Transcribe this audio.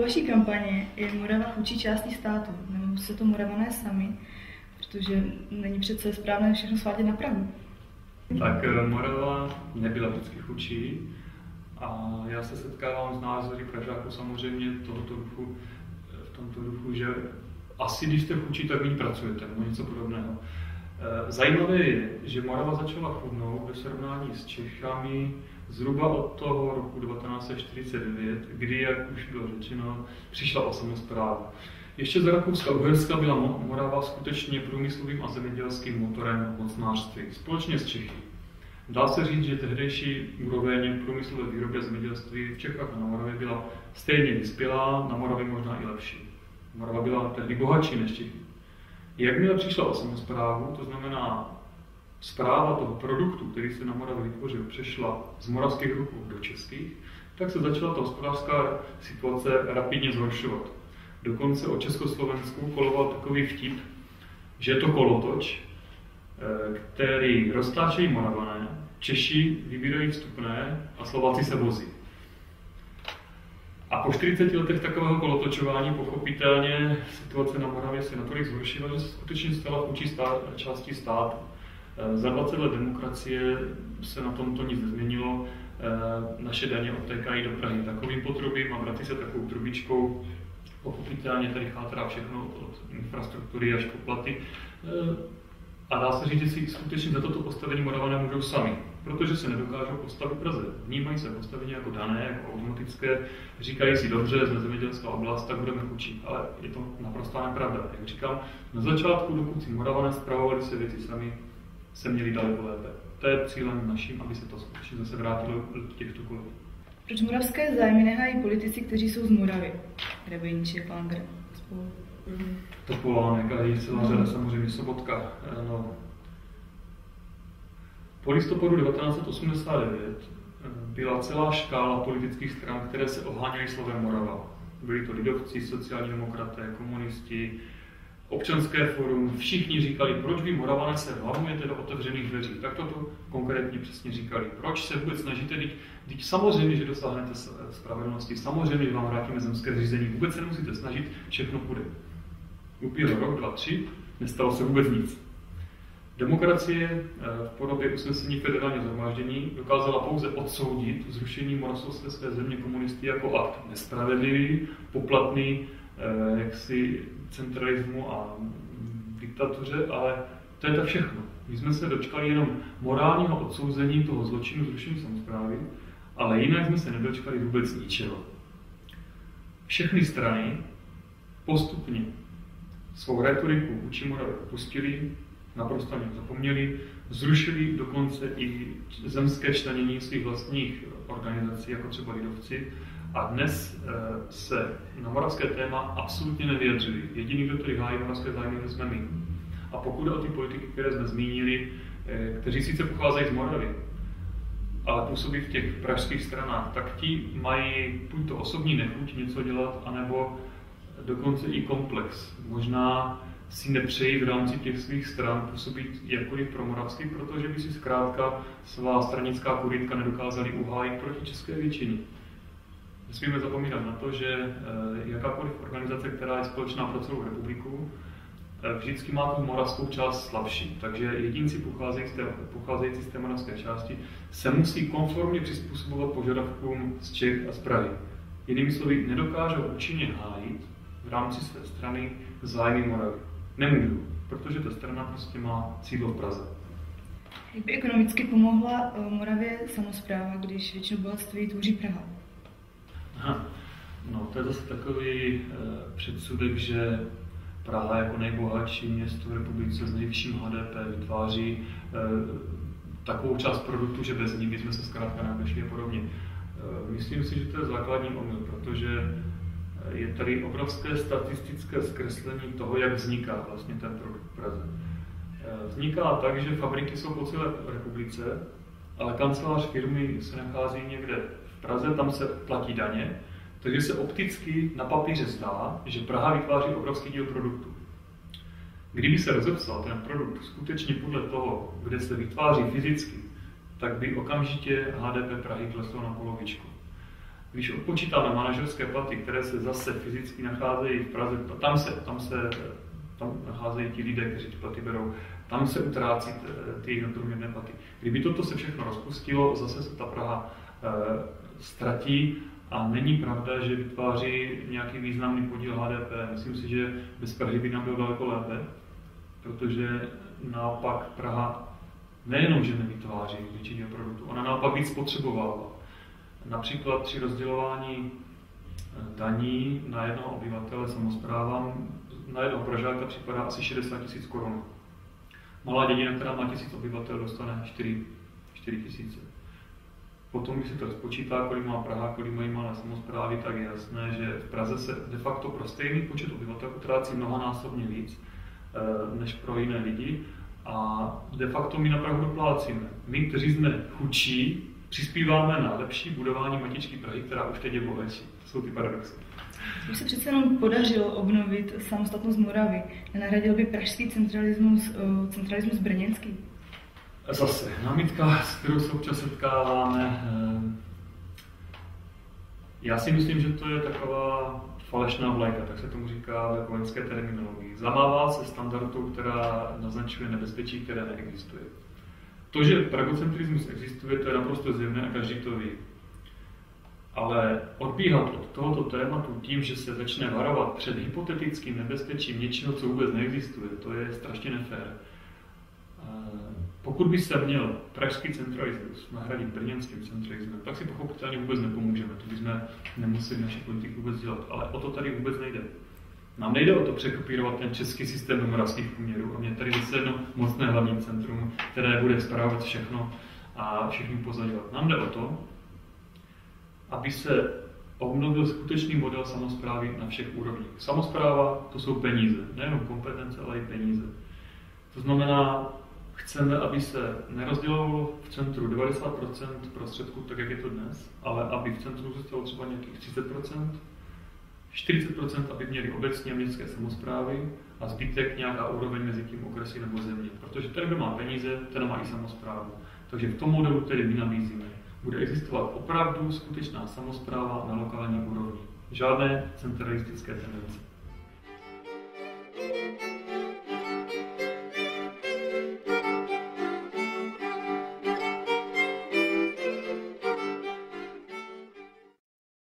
vaší kampaně je Morava chudší částí státu. Nebo se to Moravané sami, protože není přece správné všechno svádět na Prahu. Tak eh, Morava nebyla vždycky chudší a já se setkávám s názory Pražáků samozřejmě tohoto duchu, eh, v tomto duchu, že asi když jste chudší, tak méně pracujete, nebo něco podobného. Eh, zajímavé je, že Morava začala chudnout ve srovnání s Čechami zhruba od toho roku 1949, kdy, jak už bylo řečeno, přišla o. Ještě za Rakouska Uherska byla Morava skutečně průmyslovým a zemědělským motorem mocnářství, společně s Čechy. Dá se říct, že tehdejší úroveň průmyslové výroby a zemědělství v Čechách a na Moravě byla stejně vyspělá, na Moravě možná i lepší. Morava byla tehdy bohatší než Čechy. Jakmile přišla o samozprávu, to znamená zpráva toho produktu, který se na Moravě vytvořil, přešla z moravských rukou do českých, tak se začala ta hospodářská situace rapidně zhoršovat. Dokonce o Československu koloval takový vtip, že je to kolotoč, eh, který roztáčejí Moravané, Češi vybírají vstupné a Slováci se vozí. A po 40 letech takového kolotočování pochopitelně situace na Moravě se natolik zhoršila, že se skutečně stala chudší stát, částí státu. Eh, za 20 let demokracie se na tomto nic nezměnilo. Eh, naše daně odtékají do Prahy takovým potrubím a vrací se takovou trubičkou. Pochopitelně tady chátrá všechno od infrastruktury až po platy. A dá se říct, že si skutečně za toto postavení Moravané můžou sami, protože se nedokážou postavit Praze. Vnímají se postavení jako dané, jako automatické, říkají si dobře, jsme zemědělská oblast, tak budeme učit. Ale je to naprosto nepravda. Jak říkám, na začátku, dokud si Moravané zpravovali se věci sami, se měli daleko lépe. To je cílem naším, aby se to skutečně zase vrátilo do těchto kolejí. Proč moravské zájmy nehájí politici, kteří jsou z Moravy? Rebejníček, Langer, spolu. Topolánek a je celá řada samozřejmě Sobotka. Eh, no. Po listopadu 1989 eh, byla celá škála politických stran, které se oháněly slovem Morava. Byli to lidovci, sociální demokraté, komunisti, občanské forum, všichni říkali, proč vy Moravané se vlamujete do otevřených dveří. Tak toto konkrétně přesně říkali. Proč se vůbec snažíte, teď, teď samozřejmě, že dosáhnete spravedlnosti, samozřejmě, že vám vrátíme zemské zřízení, vůbec se nemusíte snažit, všechno půjde. Upíl rok, dva, tři, nestalo se vůbec nic. Demokracie eh, v podobě usnesení federálního zhromáždění dokázala pouze odsoudit zrušení moravskoslezské země komunisty jako akt nespravedlivý, poplatný, jaksi centralismu a diktatuře, ale to je tak všechno. My jsme se dočkali jenom morálního odsouzení toho zločinu zrušení samozprávy, ale jinak jsme se nedočkali vůbec ničeho. Všechny strany postupně svou retoriku vůči Moravě opustili, naprosto mě zapomněli, zrušili dokonce i zemské členění svých vlastních organizací, jako třeba lidovci, a dnes eh, se na moravské téma absolutně nevyjadřují. Jediný, kdo tady hájí moravské zájmy, jsme my. A pokud o ty politiky, které jsme zmínili, eh, kteří sice pocházejí z Moravy, ale působí v těch pražských stranách, tak ti mají buď to osobní nechuť něco dělat, anebo dokonce i komplex. Možná si nepřejí v rámci těch svých stran působit jakkoliv pro moravský, protože by si zkrátka svá stranická kuritka nedokázali uhájit proti české většině. Nesmíme zapomínat na to, že eh, jakákoliv organizace, která je společná pro celou republiku, eh, vždycky má tu moravskou část slabší. Takže jedinci pocházející z té, moravské části se musí konformně přizpůsobovat požadavkům z Čech a z Prahy. Jinými slovy, nedokážou účinně hájit v rámci své strany zájmy Moravy. Nemůžou, protože ta strana prostě má sídlo v Praze. Jak by ekonomicky pomohla eh, Moravě samozpráva, když většinu bohatství tvoří Praha? No, to je zase takový e, předsudek, že Praha jako nejbohatší město v republice s nejvyšším HDP vytváří e, takovou část produktu, že bez ní bychom se zkrátka neobešli a podobně. E, myslím si, že to je základní omyl, protože je tady obrovské statistické zkreslení toho, jak vzniká vlastně ten produkt v Praze. Vzniká tak, že fabriky jsou po celé republice, ale kancelář firmy se nachází někde Praze, tam se platí daně, takže se opticky na papíře zdá, že Praha vytváří obrovský díl produktu. Kdyby se rozepsal ten produkt skutečně podle toho, kde se vytváří fyzicky, tak by okamžitě HDP Prahy kleslo na polovičku. Když odpočítáme manažerské platy, které se zase fyzicky nacházejí v Praze, tam se, tam se tam nacházejí ti lidé, kteří ty platy berou, tam se utrácí ty jednotlivé platy. Kdyby toto se všechno rozpustilo, zase se ta Praha e, ztratí a není pravda, že vytváří nějaký významný podíl HDP. Myslím si, že bez Prahy by nám bylo daleko lépe, protože naopak Praha nejenom, že nevytváří většině produktu, ona naopak víc spotřebovala. Například při rozdělování eh, daní na jednoho obyvatele samozprávám na jednoho Pražáka připadá asi 60 tisíc korun. Malá dědina, která má tisíc obyvatel, dostane 4, 4 tisíce. Potom, když se to spočítá, kolik má Praha, kolik mají malé samozprávy, tak je jasné, že v Praze se de facto pro stejný počet obyvatel utrácí mnohonásobně víc eh, než pro jiné lidi. A de facto my na Prahu doplácíme. My, kteří jsme chudší, přispíváme na lepší budování matičky Prahy, která už teď je bohatší. To jsou ty paradoxy. Už se přece jenom podařilo obnovit samostatnost Moravy, nenahradil by pražský centralismus, eh, centralismus brněnský? Zase námitka, s kterou se občas setkáváme. Eh, já si myslím, že to je taková falešná vlajka, tak se tomu říká ve vojenské terminologii. Zamává se standardou, která naznačuje nebezpečí, které neexistuje. To, že pragocentrismus existuje, to je naprosto zjevné a každý to ví. Ale odbíhat od tohoto tématu tím, že se začne varovat před hypotetickým nebezpečím něčeho, co vůbec neexistuje, to je strašně nefér. Pokud by se měl pražský centralismus nahradit brněnským centralismem, tak si pochopitelně vůbec nepomůžeme. To bychom nemuseli naši politiku vůbec dělat. Ale o to tady vůbec nejde. Nám nejde o to překopírovat ten český systém moravských poměrů a mě tady zase jedno mocné hlavní centrum, které bude zpravovat všechno a všechny pozadovat. Nám jde o to, aby se obnovil skutečný model samozprávy na všech úrovních. Samozpráva to jsou peníze, nejenom kompetence, ale i peníze. To znamená, chceme, aby se nerozdělovalo v centru 90% prostředků, tak jak je to dnes, ale aby v centru zůstalo třeba nějakých 30%, 40% aby měli obecně městské samozprávy a zbytek nějaká úroveň mezi tím okresy nebo země. Protože ten, kdo má peníze, ten má i samozprávu. Takže v tom modelu, který my nabízíme, bude existovat opravdu skutečná samozpráva na lokální úrovni. Žádné centralistické tendence.